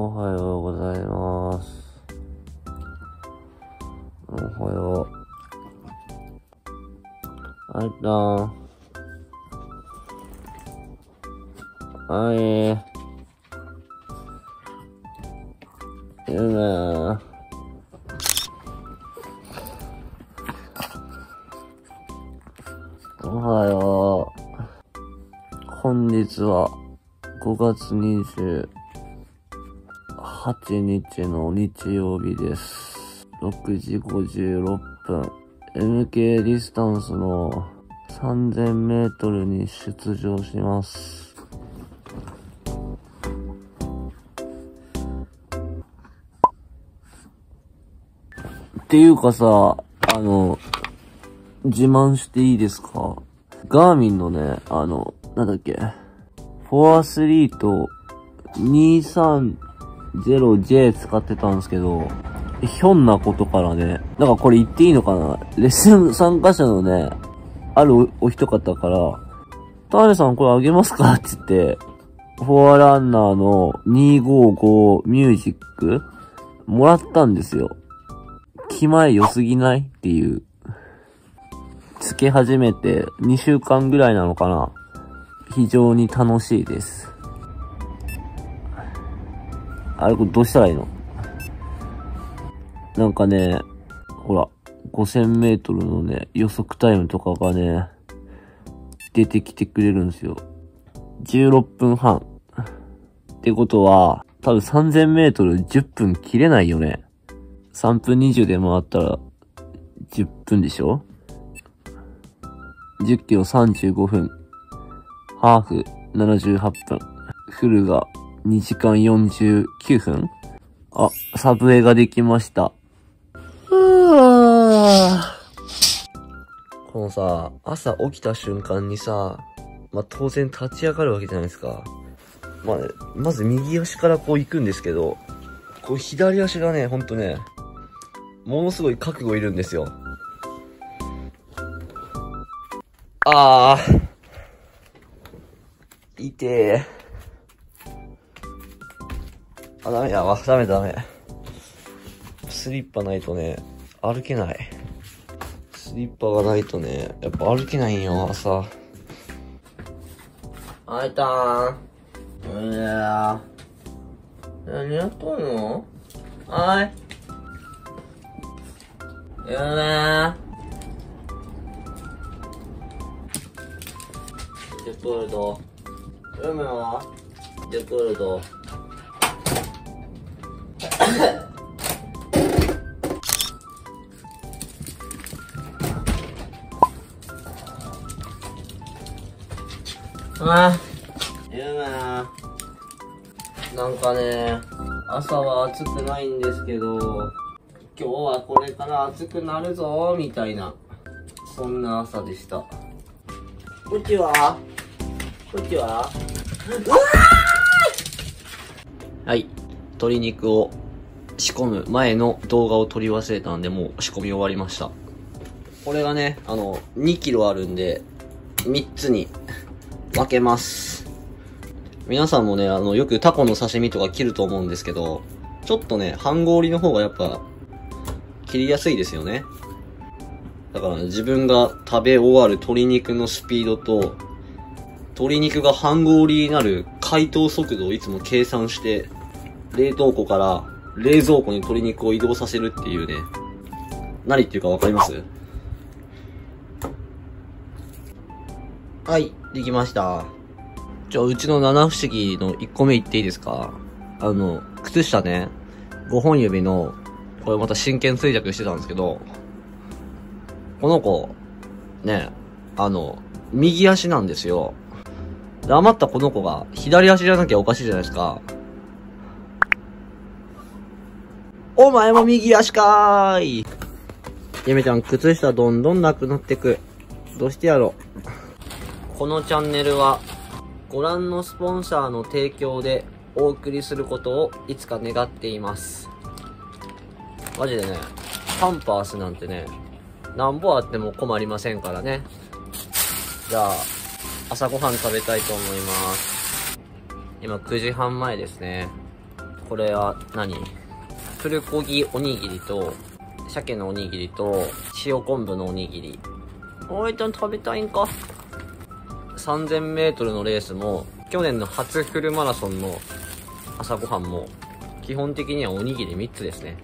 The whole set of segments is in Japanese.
おはようございます。おはよう。あいたん。はい。いるねおはよう。本日は5月8日の日曜日です。6時56分。MK ディスタンスの3000メートルに出場します。っていうかさ、あの、自慢していいですか？ガーミンのね、あの、なんだっけ、4アスリート23 0J 使ってたんですけど、ひょんなことからね、なんかこれ言っていいのかな？レッスン参加者のね、あるお人方から、ターネさんこれあげますか？って言って、フォアランナーの255ミュージックもらったんですよ。気前良すぎない？っていう。つけ始めて2週間ぐらいなのかな？非常に楽しいです。あれ、これどうしたらいいの？なんかね、ほら、5000メートルのね、予測タイムとかがね、出てきてくれるんですよ。16分半。ってことは、多分3000メートル10分切れないよね。3分20で回ったら10分でしょ ?10 キロ35分。ハーフ78分。フルが2時間49分あ、サブウェイができました。このさ、朝起きた瞬間にさ、まあ、当然立ち上がるわけじゃないですか。まあ、まず右足からこう行くんですけど、こう左足がね、ほんとね、ものすごい覚悟いるんですよ。あー。いて。あ、ダメやわ。ダメダメ。スリッパないとね、歩けない。スリッパがないとね、やっぱ歩けないんよ、朝。あいたーん。うやー。何やっとんの？はい。ゆめジェプールド。ゆめはジェプールド。あゆめなんかね、朝は暑くないんですけど、今日はこれから暑くなるぞみたいな、そんな朝でした。こっちは？こっちは？うわはい。鶏肉を仕込む前の動画を撮り忘れたんで、もう仕込み終わりました。これがね、あの、2キロあるんで、3つに分けます。皆さんもね、あの、よくタコの刺身とか切ると思うんですけど、ちょっとね、半合りの方がやっぱ、切りやすいですよね。だから、ね自分が食べ終わる鶏肉のスピードと、鶏肉が半合りになる解凍速度をいつも計算して、冷凍庫から冷蔵庫に鶏肉を移動させるっていうね。何っていうかわかります？はい、できました。じゃあ、うちの七不思議の1個目言っていいですか？あの、靴下ね、5本指の、これまた真剣衰弱してたんですけど、この子、ね、あの、右足なんですよ。で余ったこの子が左足じゃなきゃおかしいじゃないですか。お前も右足かーい。ゆめちゃん、靴下どんどんなくなってく。どうしてやろう。このチャンネルは、ご覧のスポンサーの提供でお送りすることをいつか願っています。マジでね、パンパースなんてね、なんぼあっても困りませんからね。じゃあ、朝ごはん食べたいと思います。今9時半前ですね。これは何？プルコギおにぎりと、鮭のおにぎりと、塩昆布のおにぎり。おいちゃん食べたいんか ?3000 メートルのレースも、去年の初フルマラソンの朝ごはんも、基本的にはおにぎり3つですね。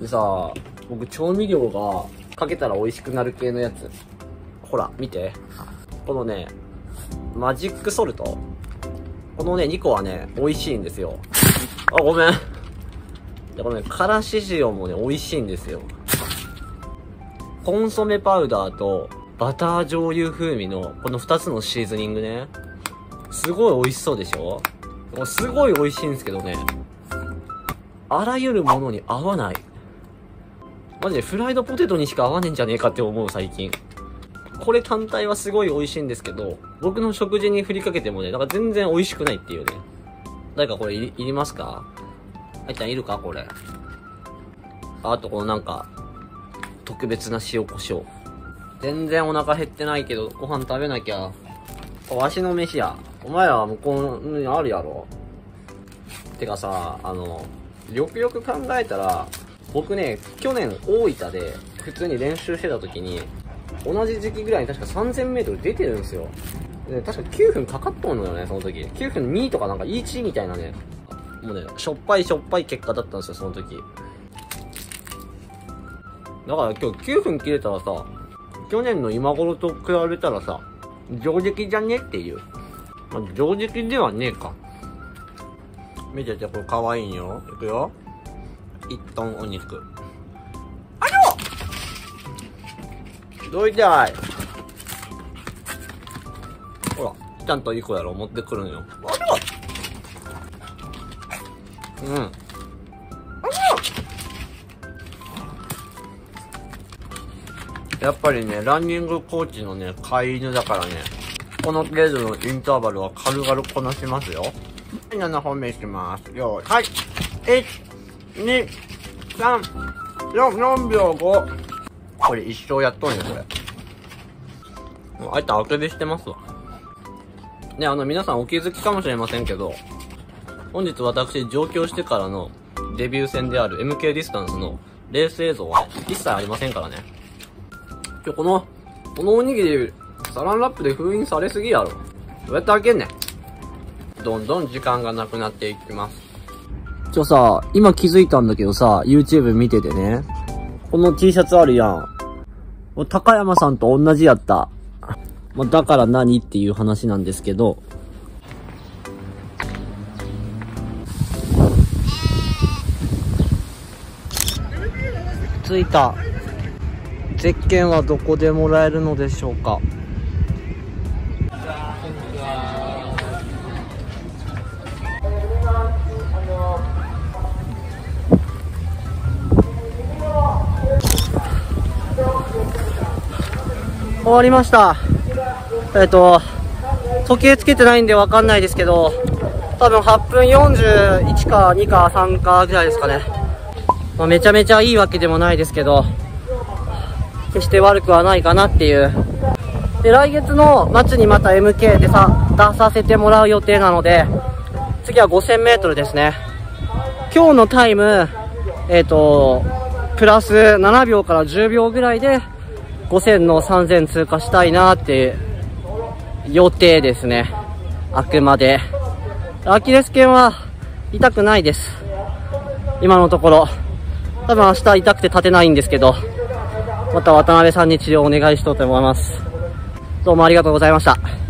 でさ、僕調味料がかけたら美味しくなる系のやつ。ほら、見て。このね、マジックソルト。このね、2個はね、美味しいんですよ。あ、ごめん。で、このね、からし塩もね、美味しいんですよ。コンソメパウダーと、バター醤油風味の、この2つのシーズニングね。すごい美味しそうでしょ？すごい美味しいんですけどね。あらゆるものに合わない。マジでフライドポテトにしか合わねえんじゃねえかって思う最近。これ単体はすごい美味しいんですけど、僕の食事に振りかけてもね、なんか全然美味しくないっていうね。誰かこれいりますか？あいちゃんいるか？これ。あとこのなんか、特別な塩胡椒。全然お腹減ってないけど、ご飯食べなきゃ。わしの飯や。お前らは向こうにあるやろ。てかさ、あの、よくよく考えたら、僕ね、去年大分で普通に練習してた時に、同じ時期ぐらいに確か3000メートル出てるんですよ。で、確か9分かかっとんのよね、その時。9分2とかなんか1みたいなね。もうね、しょっぱいしょっぱい結果だったんですよ、その時。だから今日9分切れたらさ、去年の今頃と比べたらさ、上出来じゃね？っていう。まあ、上出来ではねえか。見てて、これ可愛いんよ。いくよ。1トンお肉。あのどういたい？ほら、ちゃんといい子やろ、持ってくるんよ。あのうん。やっぱりね、ランニングコーチのね、飼い犬だからね、この程度のインターバルは軽々こなしますよ。7本目いきます。よーい。はい。1、2、3、4、4秒5。これ一生やっとんよ、これ。あいつあくびしてますわ。ね、あの、皆さんお気づきかもしれませんけど、本日私上京してからのデビュー戦である MK ディスタンスのレース映像はね一切ありませんからね。今日この、このおにぎり、サランラップで封印されすぎやろ。どうやって開けんねん。どんどん時間がなくなっていきます。ちょさ、今気づいたんだけどさ、YouTube 見ててね。この T シャツあるやん。高山さんと同じやった。まあ、だから何っていう話なんですけど。着いた。ゼッケンはどこでもらえるのでしょうか？終わりました。えっ、ー、と時計つけてないんでわかんないですけど多分8分41か2か3かぐらいですかね、まあ、めちゃめちゃいいわけでもないですけど決して悪くはないかなっていう。で、来月の末にまた MK でさ、出させてもらう予定なので、次は5000メートルですね。今日のタイム、えっ、ー、と、プラス7秒から10秒ぐらいで、5000の3000通過したいなっていう予定ですね。あくまで。アキレス腱は痛くないです。今のところ。多分明日痛くて立てないんですけど、また渡辺さんに治療をお願いしようと思います。どうもありがとうございました。